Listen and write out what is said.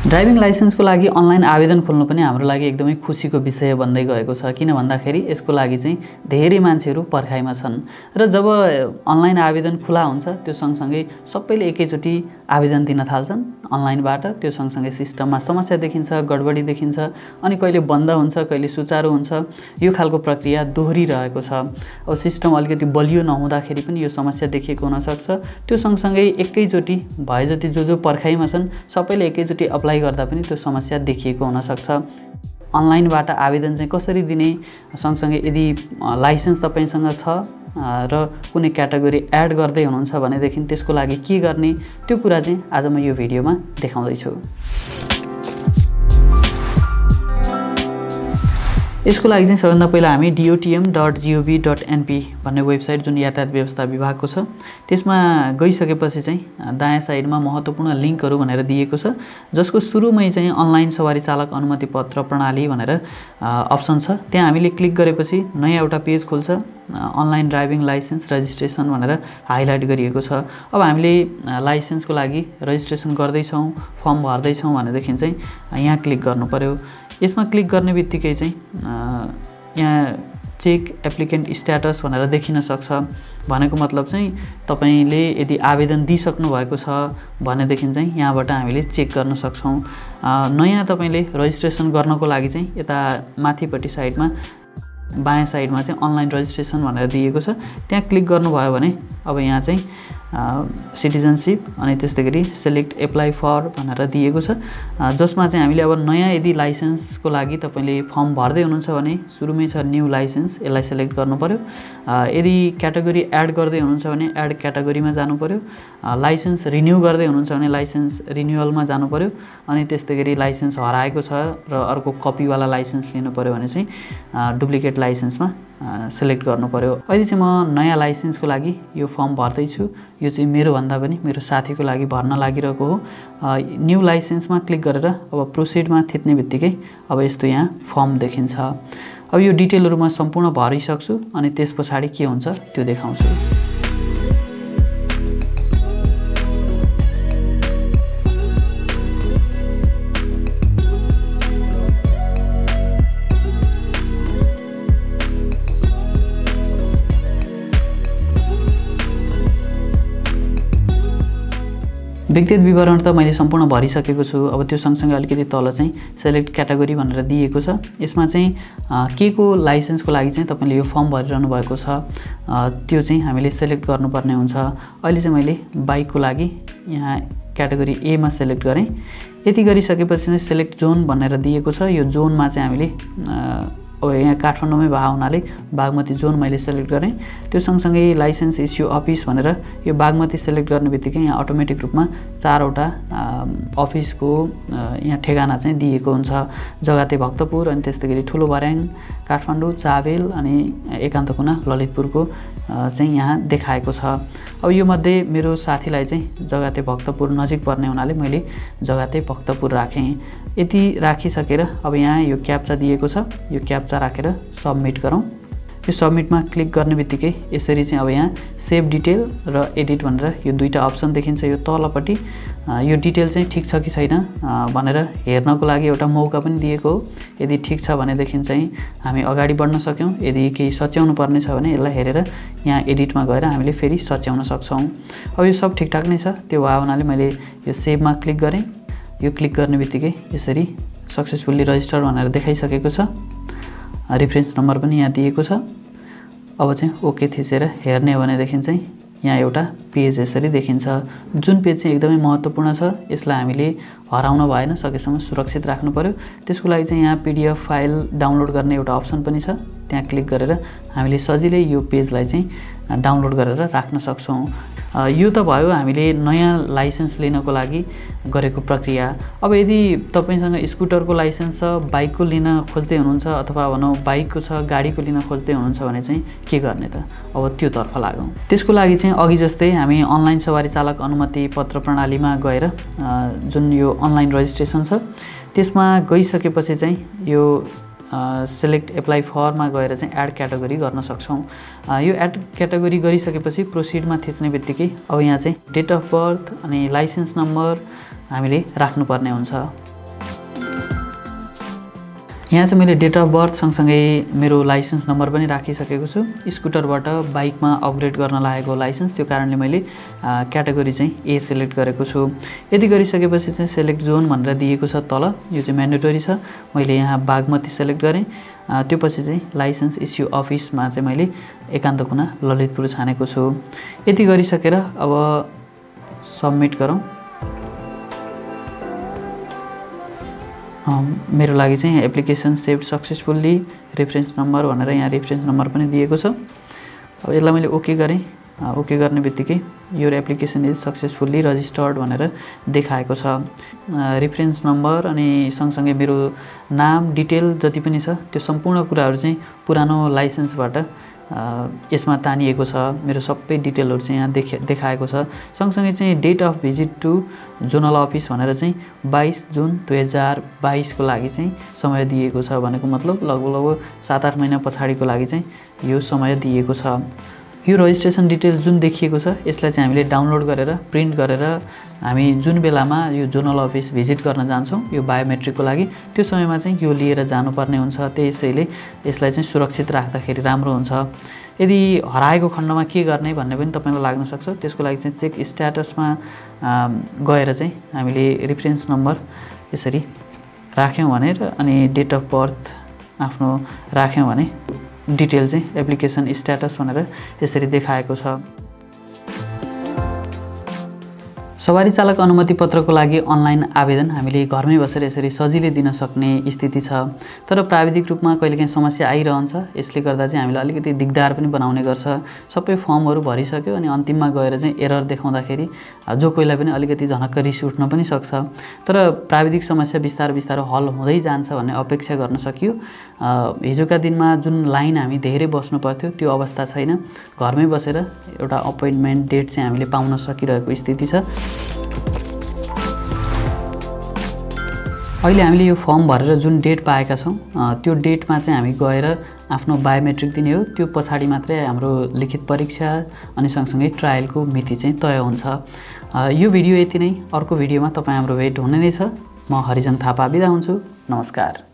Driving लाइसेन्सको लागि online आवेदन खोल्नु पनि हाम्रो लागि एकदमै खुसीको विषय बन्दै गएको छ। किन भन्दाखेरि यसको लागि चाहिँ धेरै मान्छेहरू पर्खाइमा छन्। र जब अनलाइन आवेदन खुला हुन्छ त्यो सँगसँगै सबैले एकैचोटि आवेदन दिन थाल्छन् अनलाइनबाट। त्यो सँगसँगै सिस्टममा समस्या देखिन्छ गडबडी देखिन्छ अनि कहिले बन्द हुन्छ कहिले सुचारू हुन्छ यो खालको प्रक्रिया दोहोरिरहेको छ। अब सिस्टम अलिकति बलियो नहुँदाखेरि पनि यो समस्या देखिएको हुनसक्छ। त्यो सँगसँगै एकैचोटि भए जति जो जो पर्खाइमा छन् सबैले एकैचोटि अप्लाई गर्दा पनि त्यो समस्या देखिएको हुनसक्छ। अनलाइनबाट आवेदन चाहिँ कसरी दिने? सँगसँगै यदि लाइसेन्स तपाईँसँग छ र कुनै क्याटेगोरी एड गर्दै हुनुहुन्छ भनेदेखि त्यसको लागि के गर्ने? त्यो कुरा चाहिँ आज म यो भिडियोमा देखाउँदैछु। यसको लागि चाहिँ सबभन्दा पहिला हामी DOTM dot gov dot NP भन्ने वेबसाइट जुन यातायात व्यवस्था विभागको छ त्यसमा गइसकेपछि चाहिँ दायाँ साइडमा महत्त्वपूर्ण लिङ्कहरू भनेर दिएको छ जसको सुरुमै चाहिँ अनलाइन सवारी चालक अनुमति पत्र प्रणाली भनेर अप्सन छ। त्यहाँ हामीले क्लिक गरेपछि नयाँ एउटा पेज खोल्छ अनलाइन ड्राइभिङ लाइसेन्स रजिस्ट्रेसन भनेर हाइलाइट गरिएको छ। अब हामीले लाइसेन्सको लागि रजिस्ट्रेसन गर्दैछौँ फर्म भर्दैछौँ भनेदेखि चाहिँ यहाँ क्लिक गर्नु पऱ्यो यसमा क्लिक गर्ने बित्तिकै चाहिँ यहाँ चेक एप्लिकेन्ट स्ट्याटस भनेर देखिन सक्छ। भनेको मतलब चाहिँ तपाईँले यदि आवेदन दिइसक्नु भएको छ भनेदेखि चाहिँ यहाँबाट हामीले चेक गर्न सक्छौँ। नयाँ तपाईँले रजिस्ट्रेसन गर्नको लागि चाहिँ यता माथिपट्टि साइडमा बायाँ साइडमा चाहिँ अनलाइन रजिस्ट्रेसन भनेर दिएको छ। त्यहाँ क्लिक गर्नुभयो भने अब यहाँ चाहिँ सिटिजनसिप अनि त्यस्तै गरी सेलेक्ट एप्लाई फर भनेर दिएको छ। जसमा चाहिँ हामीले अब नयाँ यदि लाइसेन्सको लागि तपाईँले फर्म भर्दै हुनुहुन्छ भने सुरुमै छ न्यू लाइसेन्स यसलाई सेलेक्ट पऱ्यो यदि क्याटेगोरी एड गर्दै हुनुहुन्छ भने एड क्याटेगोरीमा जानु पऱ्यो लाइसेन्स रिन्यू गर्दै हुनुहुन्छ भने लाइसेन्स रिन्युअलमा जानु पऱ्यो अनि त्यस्तै गरी लाइसेन्स हराएको छ र अर्को कपीवाला लाइसेन्स लिनु पऱ्यो भने चाहिँ डुप्लिकेट लाइसेन्समा सेलेक्ट गर्नु पऱ्यो अहिले चाहिँ म नयाँ लाइसेन्सको लागि यो फर्म भर्दैछु। यो चाहिँ मेरोभन्दा पनि मेरो साथीको लागि भर्न लागिरहेको हो। न्यू लाइसेन्समा क्लिक गरेर अब प्रोसिडमा थिच्ने बित्तिकै अब यस्तो यहाँ फर्म देखिन्छ। अब यो डिटेलहरू म सम्पूर्ण भरिसक्छु अनि त्यस पछाडि के हुन्छ त्यो देखाउँछु। व्यक्तिगत विवरण त मैले सम्पूर्ण भरिसकेको छु। अब त्यो सँगसँगै अलिकति तल चाहिँ सेलेक्ट क्याटेगोरी भनेर दिएको छ। यसमा चाहिँ के को लाइसेन्सको लागि चाहिँ तपाईँले यो फर्म भरिरहनु भएको छ? त्यो चाहिँ हामीले सेलेक्ट गर्नुपर्ने हुन्छ। अहिले चाहिँ मैले बाइकको लागि यहाँ क्याटेगोरी एमा सेलेक्ट गरेँ। यति गरिसकेपछि चाहिँ सेलेक्ट जोन भनेर दिएको छ। यो जोनमा चाहिँ हामीले यहाँ काठमाडौँमै भए हुनाले बागमती जोन मैले सेलेक्ट गरेँ। त्यो सँगसँगै लाइसेन्स इस्यु अफिस भनेर यो बागमती सेलेक्ट गर्ने बित्तिकै यहाँ अटोमेटिक रूपमा चारवटा अफिसको यहाँ ठेगाना चाहिँ दिएको हुन्छ। जगाते भक्तपुर अनि त्यस्तै गरी ठुलो भर्याङ काठमाडौँ चावेल अनि एकान्त कुना ललितपुरको चाहिँ यहाँ देखाएको छ। अब यो मध्ये मेरो साथीलाई चाहिँ जगाते भक्तपुर नजिक पर्ने हुनाले मैले जगाते भक्तपुर राखेँ। यति राखिसकेर अब यहाँ यो क्याप्चा दिएको छ। यो क्याप्चा राखेर सबमिट गरौँ। यो सबमिटमा क्लिक गर्ने बित्तिकै यसरी चाहिँ अब यहाँ सेभ डिटेल र एडिट भनेर यो दुईवटा अप्सन देखिन्छ यो तलपट्टि। यो डिटेल चाहिँ ठिक छ कि छैन भनेर हेर्नको लागि एउटा मौका पनि दिएको हो। यदि ठिक छ भनेदेखि चाहिँ हामी अगाडि बढ्न सक्यौँ। यदि केही सच्याउनु पर्ने छ भने यसलाई हेरेर यहाँ एडिटमा गएर हामीले फेरि सच्याउन सक्छौँ। अब यो सब ठिकठाक नै छ त्यो भयो हुनाले मैले यो सेभमा क्लिक गरेँ। यो क्लिक गर्ने बित्तिकै यसरी सक्सेसफुल्ली रजिस्टर भनेर देखाइसकेको छ। रिफरेन्स नम्बर पनि यहाँ दिएको छ। अब चाहिँ ओके थिचेर हेर्ने हो भनेदेखि चाहिँ यहाँ एउटा पेज यसरी देखिन्छ। जुन पेज चाहिँ एकदमै महत्त्वपूर्ण छ यसलाई हामीले हराउन भएन सकेसम्म सुरक्षित राख्नु पऱ्यो त्यसको लागि चाहिँ यहाँ पिडिएफ फाइल डाउनलोड गर्ने एउटा अप्सन पनि छ। त्यहाँ क्लिक गरेर हामीले सजिलै यो पेजलाई चाहिँ डाउनलोड गरेर राख्न सक्छौँ। यो त भयो हामीले नयाँ लाइसेन्स लिनको लागि गरेको प्रक्रिया। अब यदि तपाईँसँग स्कुटरको लाइसेन्स छ बाइकको लिन खोज्दै हुनुहुन्छ अथवा भनौँ बाइकको छ गाडीको लिन खोज्दै हुनुहुन्छ भने चाहिँ के गर्ने त? अब त्योतर्फ लागौँ। त्यसको लागि चाहिँ अघि जस्तै हामी अनलाइन सवारी चालक अनुमति पत्र प्रणालीमा गएर जुन यो अनलाइन रजिस्ट्रेसन छ त्यसमा गइसकेपछि चाहिँ यो सेलेक्ट एप्लाई फरमा गएर चाहिँ एड क्याटेगोरी गर्न सक्छौँ। यो एड क्याटेगोरी गरिसकेपछि प्रोसिडमा थिच्ने बित्तिकै अब यहाँ चाहिँ डेट अफ बर्थ अनि लाइसेन्स नम्बर हामीले राख्नुपर्ने हुन्छ। यहाँ चाहिँ मैले डेट अफ बर्थ सँगसँगै मेरो लाइसेन्स नम्बर पनि राखिसकेको छु। स्कुटरबाट बाइकमा अपग्रेड गर्न लागेको लाइसेन्स त्यो कारणले मैले क्याटेगोरी चाहिँ ए सेलेक्ट गरेको छु। यति गरिसकेपछि चाहिँ सेलेक्ट जोन भनेर दिएको छ तल यो चाहिँ म्यान्डेटरी छ। मैले यहाँ बागमती सेलेक्ट गरेँ। त्यो पछि चाहिँ लाइसेन्स इस्यु अफिसमा चाहिँ मैले एकान्त कुना ललितपुर छानेको छु। यति गरिसकेर अब सबमिट गरौँ। मेरो लागि चाहिँ application save successfully reference number भनेर यहाँ रेफरेन्स नम्बर पनि दिएको छ। अब यसलाई मैले ओके गरेँ। ओके गर्ने बित्तिकै यो एप्लिकेसन इज सक्सेसफुल्ली रजिस्टर्ड भनेर देखाएको छ। रिफरेन्स नम्बर अनि सँगसँगै मेरो नाम डिटेल जति पनि छ त्यो सम्पूर्ण कुराहरू चाहिँ पुरानो लाइसेन्सबाट यसमा तानिएको छ। मेरो सबै डिटेलहरू चाहिँ यहाँ देखा देखाएको छ। सँगसँगै चाहिँ date of visit to zonal office भनेर चाहिँ बाइस जुन दुई हजार बाइसको लागि चाहिँ समय दिएको छ भनेको मतलब लगभग लगभग सात आठ महिना पछाडिको लागि चाहिँ यो समय दिएको छ। यो रजिस्ट्रेसन डिटेल्स जुन देखिएको छ यसलाई चाहिँ हामीले डाउनलोड गरेर प्रिन्ट गरेर हामी जुन बेलामा यो जोनल अफिस भिजिट गर्न जान्छौँ यो बायोमेट्रिकको लागि त्यो समयमा चाहिँ यो लिएर जानुपर्ने हुन्छ। त्यसैले यसलाई चाहिँ सुरक्षित राख्दाखेरि राम्रो हुन्छ। यदि हराएको खण्डमा के गर्ने भन्ने पनि तपाईँलाई लाग्न सक्छ त्यसको लागि चाहिँ चेक स्ट्याटसमा गएर चाहिँ हामीले रिफरेन्स नम्बर यसरी राख्यौँ भने अनि डेट अफ बर्थ आफ्नो राख्यौँ भने डिटेल चाहिँ एप्लिकेसन स्ट्याटस भनेर यसरी देखाएको छ। सवारी चालक अनुमति पत्रको लागि अनलाइन आवेदन हामीले घरमै बसेर यसरी सजिलै दिन सक्ने स्थिति छ। तर प्राविधिक रूपमा कहिलेकाहीँ समस्या आइरहन्छ यसले गर्दा चाहिँ हामीलाई अलिकति दिगदार पनि बनाउने गर्छ। सबै फर्महरू भरिसक्यो अनि अन्तिममा गएर चाहिँ एरर देखाउँदाखेरि जो कोहीलाई पनि अलिकति झनक्क रिस उठ्न पनि सक्छ। तर प्राविधिक समस्या बिस्तारो बिस्तारो हल हुँदै जान्छ भन्ने अपेक्षा गर्न सकियो। हिजोका दिनमा जुन लाइन हामी धेरै बस्नु पर्थ्यो त्यो अवस्था छैन। घरमै बसेर एउटा अपोइन्टमेन्ट डेट चाहिँ हामीले पाउन सकिरहेको स्थिति छ। अहिले हामीले यो फर्म भरेर जुन डेट पाएका छौँ त्यो डेटमा चाहिँ हामी गएर आफ्नो बायोमेट्रिक दिने हो। त्यो पछाडि मात्रै हाम्रो लिखित परीक्षा अनि सँगसँगै ट्रायलको मिति चाहिँ तय हुन्छ। यो भिडियो यति नै। अर्को भिडियोमा तपाईँ हाम्रो भेट हुने नै छ। म हरिजन थापा बिदा हुन्छु। नमस्कार।